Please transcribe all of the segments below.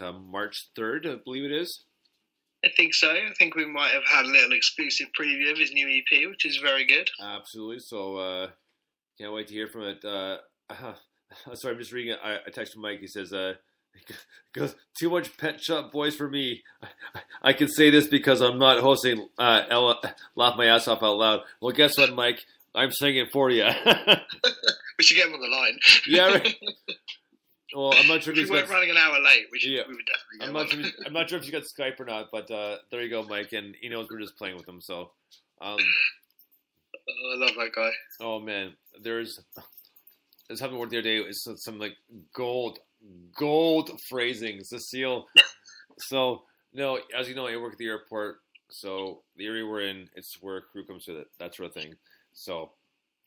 uh, March 3rd, I believe it is. I think so. I think we might have had a little exclusive preview of his new EP, which is very good. Absolutely. So uh, can't wait to hear from it. Uh, uh, sorry, I'm just reading. A, I, I texted Mike. He says, uh, goes too much Pet Shop Boys for me. I, I can say this because I'm not hosting. Uh, Ella, laugh my ass off out loud. Well, guess what, Mike? I'm singing for you. we should get him on the line. yeah. Right. Well, I'm not sure if got. weren't running an hour late, we should. Yeah. We would definitely get I'm not sure. I'm not sure if he's got Skype or not, but uh, there you go, Mike, and he knows we're just playing with him. So, um, Oh, I love that guy. oh man, there's there's something worth the other day. It's some like gold, gold phrasing, Cecile. so no, as you know, I work at the airport. So the area we're in, it's where crew comes to it, that sort of thing. So.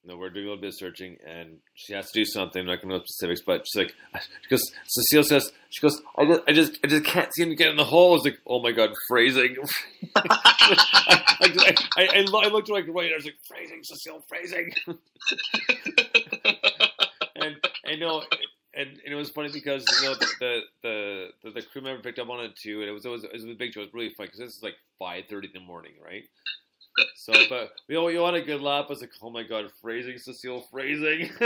No, we're doing a little bit of searching, and she has to do something. I'm not going to know specifics, but she's like, she goes. Cecile says, she goes, I just, I just, I just can't seem to get in the hole. I was like, oh my god, phrasing. I, I, I, I, looked like right. I was like, phrasing, Cecile, phrasing. and I know, and, and it was funny because you know the the, the the crew member picked up on it too, and it was it was, it was a big joke. It was really funny because this is like five thirty in the morning, right? So, but we all you want a good laugh. I was like, oh my god, phrasing, Cecile, phrasing.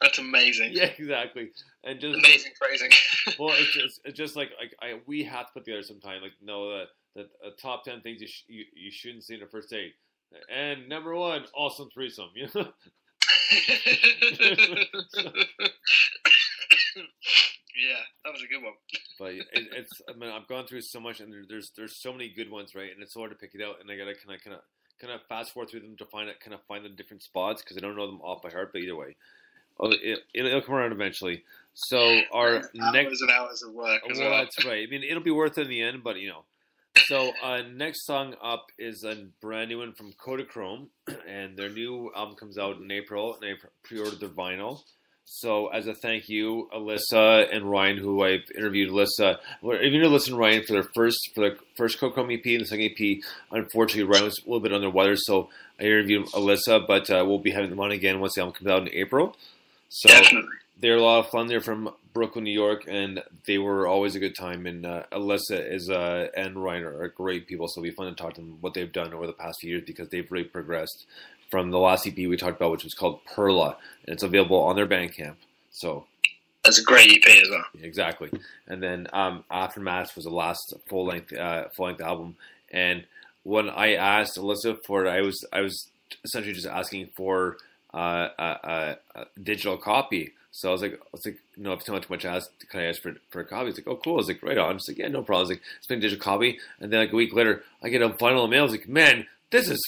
That's amazing. yeah, exactly. And just Amazing phrasing. well, it's just it's just like like I we have to put together some time. Like no, that that uh, top ten things you, sh- you you shouldn't see in a first date. And number one, awesome threesome. You know. yeah, that was a good one. But it, it's I mean I've gone through so much and there, there's there's so many good ones right and it's hard to pick it out and I gotta kind of kind of kind of fast forward through them to find it kind of find the different spots because I don't know them off by heart but either way, oh, it, it'll come around eventually. So our hours next and hours of work well well. that's right I mean it'll be worth it in the end but you know. So uh, next song up is a brand new one from Kodachrome and their new album comes out in April and I pre-ordered their vinyl. So, as a thank you, Alyssa and Ryan, who I've interviewed, Alyssa, well, I interviewed Alyssa and Ryan for their first for the first Kodachrome EP and the second EP. Unfortunately, Ryan was a little bit under the weather, so I interviewed Alyssa, but uh, we'll be having them on again once the album comes out in April. So Definitely. they're a lot of fun. They're from Brooklyn, New York, and they were always a good time. And uh, Alyssa is uh, and Ryan are great people, so it'll be fun to talk to them what they've done over the past few years because they've really progressed from the last EP we talked about, which was called Perla, and it's available on their Bandcamp. So That's a great EP as well. exactly. And then um, Aftermath was the last full length uh, full length album. And when I asked Alyssa for it, I was I was essentially just asking for uh, a, a, a digital copy. So I was like, I was like, no, if it's too much, much ask, can I ask for, for a copy? He's like, oh, cool. I was like, right on. She's like, yeah, no problem. I was like, it's been a digital copy. And then like a week later, I get a final mail. I was like, man, this is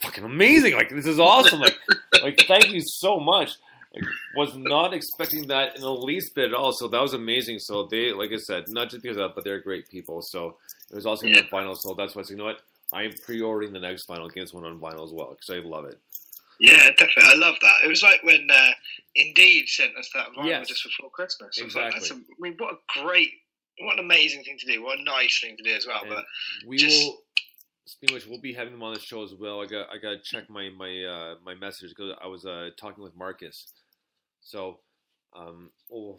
fucking amazing. Like, this is awesome. Like, like, thank you so much. Like, was not expecting that in the least bit at all. So that was amazing. So they, like I said, not just because of that, but they're great people. So it was also Yeah. the final. So that's why I said, you know what? I'm pre-ordering the next final. This one on vinyl as well because I love it. Yeah, definitely. I love that. It was like when uh, Indeed sent us that vinyl Yes. just before Christmas. I was like, Exactly. that's a, I mean, what a great, what an amazing thing to do. What a nice thing to do as well. And But we just- will. Speaking which, we'll be having them on the show as well. I got I got to check my my uh, my messages because I was uh, talking with Marcus. So, um, oh,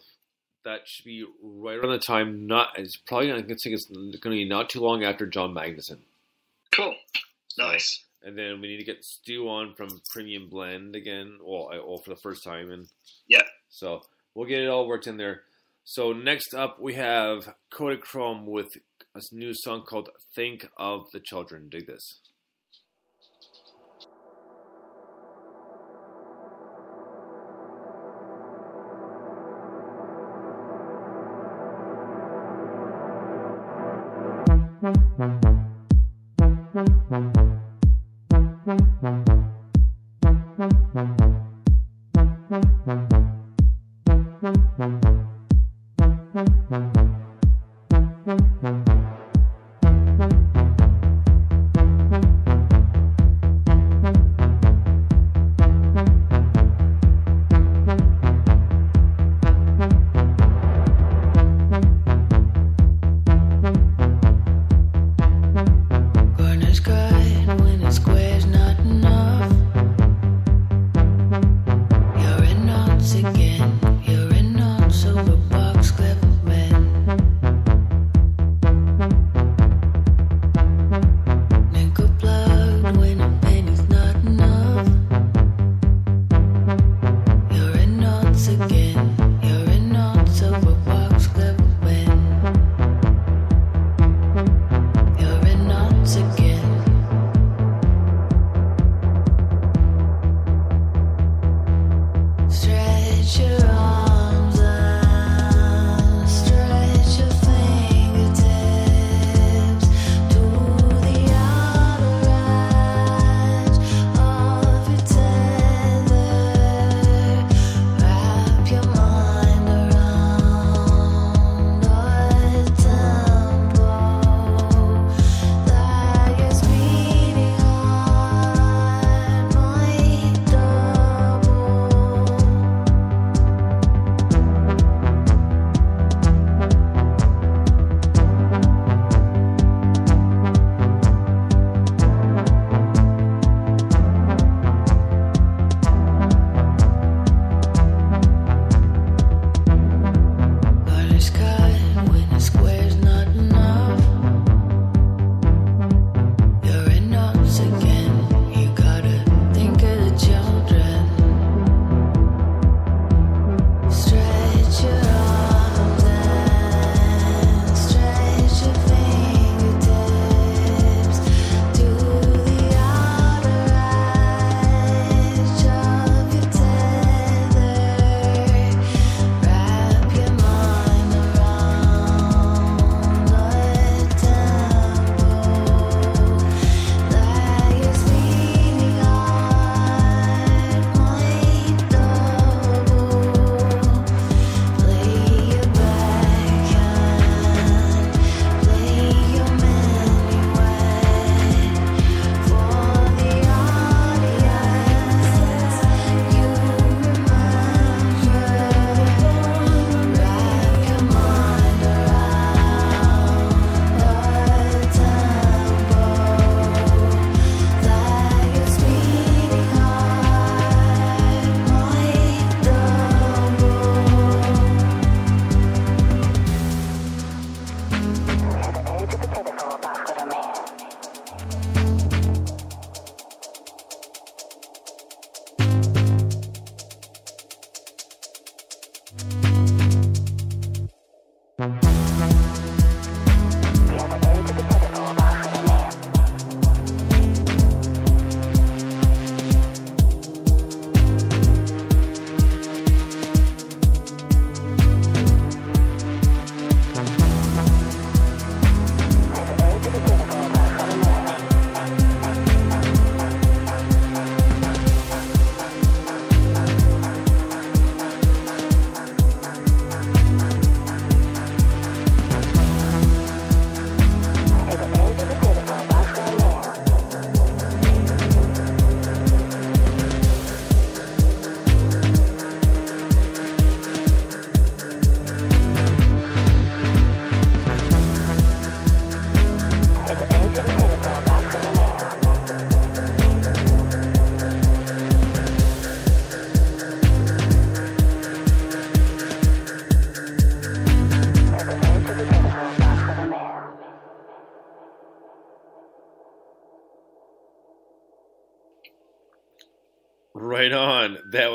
that should be right around the time. Not it's probably I think it's going to be not too long after John Magnuson. cool. Nice. And then we need to get Stu on from Premium Blend again. Well, I, well for the first time, and Yeah. So we'll get it all worked in there. So next up, we have Kodachrome with a new song called "Think of the Children." Dig this. When it's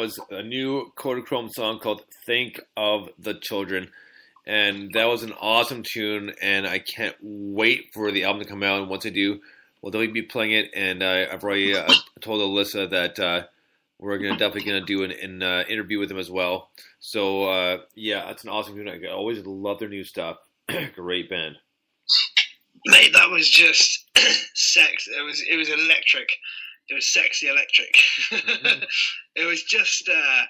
was a new Kodachrome song called "Think of the Children," and that was an awesome tune. And I can't wait for the album to come out. And once I do, we'll definitely be playing it. And uh, I've already uh, told Alyssa that uh, we're gonna definitely gonna do an, an uh, interview with them as well. So uh, yeah, that's an awesome tune. I always love their new stuff. Great band. Mate, that was just sex. It was it was electric. It was sexy electric. mm-hmm. It was just uh,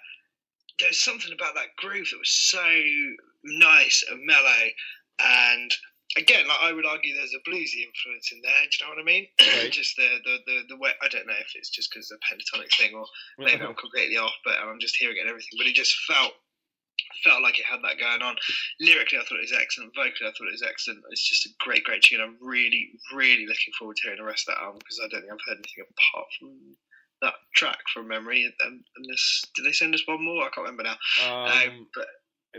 there's something about that groove that was so nice and mellow, and again, like I would argue, there's a bluesy influence in there. Do you know what I mean? Right. just the, the the the way. I don't know if it's just because a pentatonic thing, or maybe I'm completely off, but I'm just hearing it and everything. But it just felt felt like it had that going on. Lyrically, I thought it was excellent. Vocally, I thought it was excellent. It's just a great, great tune. I'm really, really looking forward to hearing the rest of that album because I don't think I've heard anything apart from that track from memory. And, and this, did they send us one more? I can't remember now. Um, um, but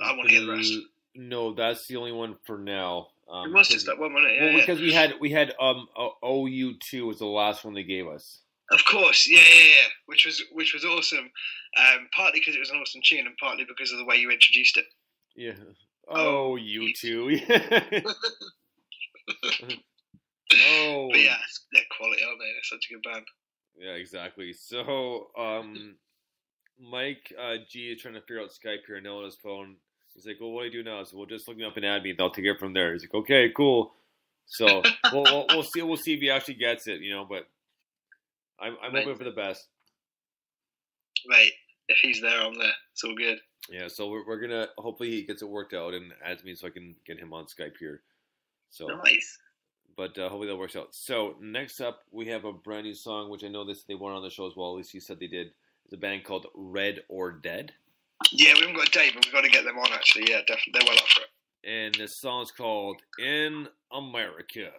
I, want to hear the rest. No, that's the only one for now. Um, it was just that one, wasn't it? Yeah, well, yeah. because we had we had um OU two was the last one they gave us. Of course, yeah, yeah, yeah. Which was which was awesome. Um, partly because it was an awesome tune, and partly because of the way you introduced it. Yeah. Oh, oh you too. oh. But yeah, they're quality, aren't they? They're such a good band. Yeah, exactly. So, um, Mike uh, G is trying to figure out Skype here now on his phone. He's like, "Well, what do I do now?" So we'll just look me up and add me, and I'll take it from there. He's like, "Okay, cool." So we'll, we'll, we'll see. We'll see if he actually gets it, you know. But I'm I'm hoping for the best. Mate, if he's there, I'm there. It's all good. Yeah, so we're, we're gonna hopefully he gets it worked out and adds me so I can get him on Skype here. So nice. But uh, hopefully that works out. So next up, we have a brand new song, which I know this they want on the show as well. At least you said they did. It's a band called Red or Dead. Yeah, we haven't got a date, but we've got to get them on. Actually, yeah, definitely, they're well up for it. And this song is called "In America."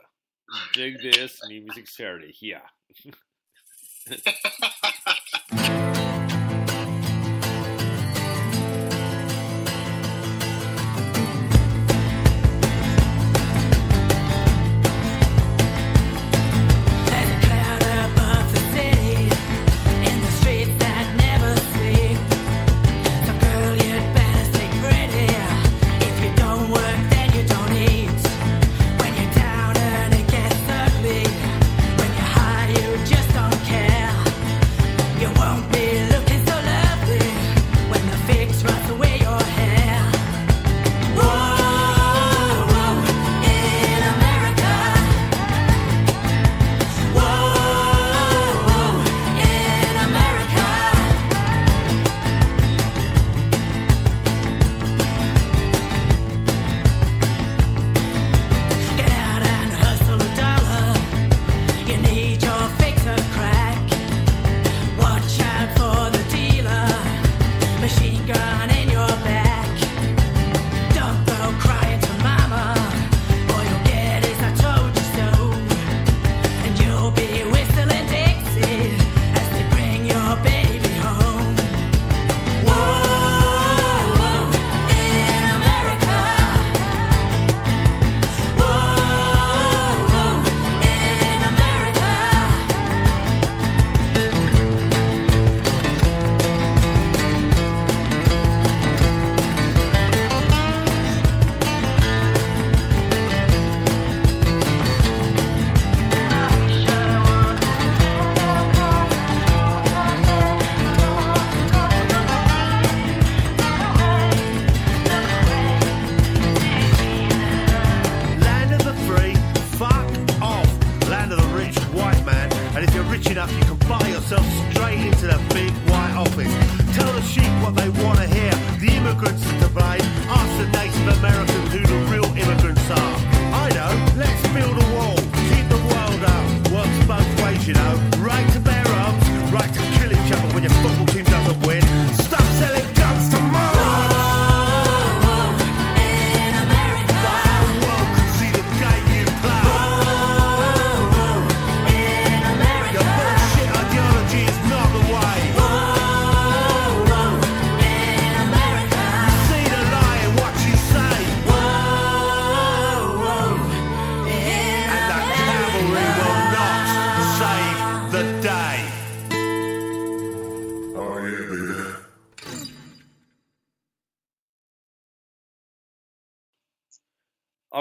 Dig this, new music Saturday. Yeah. what they want.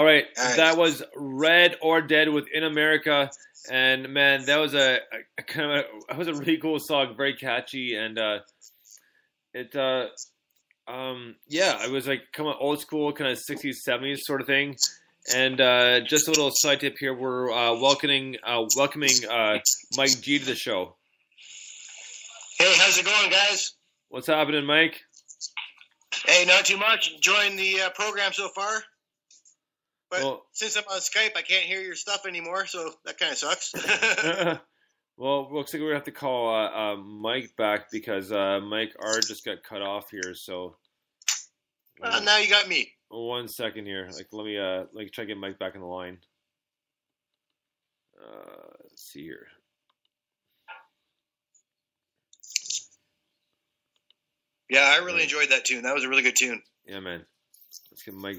All right, All right. that was Red or Dead with In America, and man, that was a, a kind of a, that was a really cool song, very catchy, and uh, it uh, um, yeah, it was like kind of old school, kind of sixties, seventies sort of thing. And uh, just a little side tip here: we're uh, welcoming uh, welcoming uh, Mike G to the show. Hey, how's it going, guys? What's happening, Mike? Hey, not too much. Enjoying the uh, program so far. But Well- since I'm on Skype, I can't hear your stuff anymore, so that kind of sucks. well, looks like we're gonna have to call uh, uh, Mike back because uh, Mike R just got cut off here. So well, now you got me. one second here. Like let me uh like try to get Mike back on the line. Uh, let's see here. Yeah, I really enjoyed that tune. That was a really good tune. Yeah, man. Let's get Mike